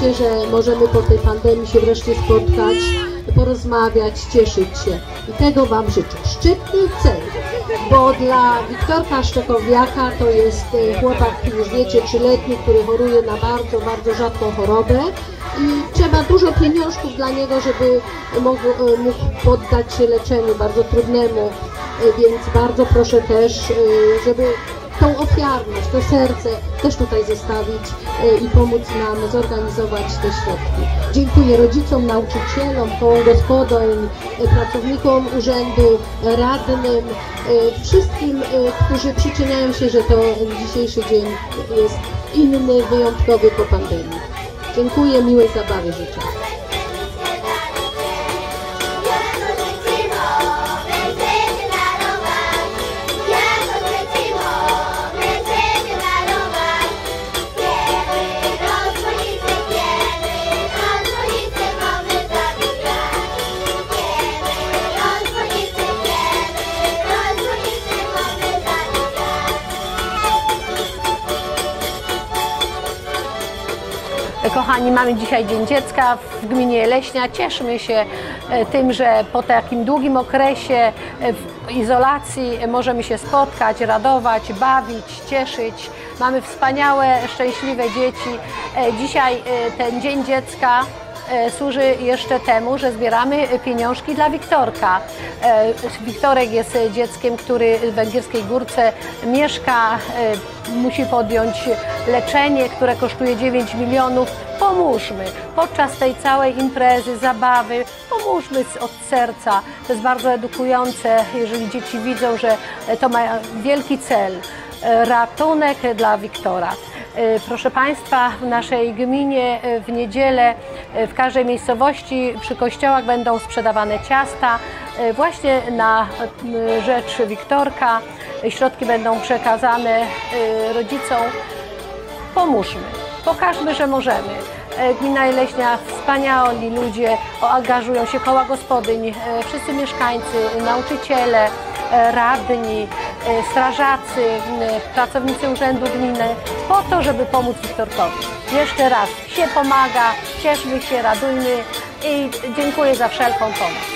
się, że możemy po tej pandemii się wreszcie spotkać, porozmawiać, cieszyć się. I tego Wam życzę. Szczytny cel, bo dla Wiktorka Szczekowiaka to jest e, chłopak, już wiecie, trzyletni, który choruje na bardzo, bardzo rzadką chorobę i trzeba dużo pieniążków dla niego, żeby mógł, e, mógł poddać się leczeniu bardzo trudnemu, E, więc bardzo proszę też, żeby tą ofiarność, to serce też tutaj zostawić e, i pomóc nam zorganizować te środki. Dziękuję rodzicom, nauczycielom, kołom gospodyń, e, pracownikom urzędu, radnym, e, wszystkim, którzy przyczyniają się, że to dzisiejszy dzień jest inny, wyjątkowy po pandemii. Dziękuję, miłej zabawy życzę. Kochani, mamy dzisiaj Dzień Dziecka w gminie Leśnia. Cieszymy się e, tym, że po takim długim okresie e, w izolacji możemy się spotkać, radować, bawić, cieszyć. Mamy wspaniałe, szczęśliwe dzieci. E, Dzisiaj ten Dzień Dziecka służy jeszcze temu, że zbieramy pieniążki dla Wiktorka. E, Wiktorek jest dzieckiem, który w Węgierskiej Górce mieszka, e, musi podjąć leczenie, które kosztuje 9 milionów. Pomóżmy podczas tej całej imprezy, zabawy, pomóżmy od serca. To jest bardzo edukujące, jeżeli dzieci widzą, że to ma wielki cel. e, Ratunek dla Wiktora. E, Proszę Państwa, w naszej gminie e, w niedzielę e, w każdej miejscowości przy kościołach będą sprzedawane ciasta właśnie na rzecz Wiktorka. Środki będą przekazane rodzicom. Pomóżmy, pokażmy, że możemy. Gmina Leśnia, wspaniali ludzie, angażują się koła gospodyń, wszyscy mieszkańcy, nauczyciele, radni, strażacy, m, pracownicy Urzędu Gminy, po to, żeby pomóc Wiktorkowi. Jeszcze raz, się pomaga, cieszmy się, radujmy i dziękuję za wszelką pomoc.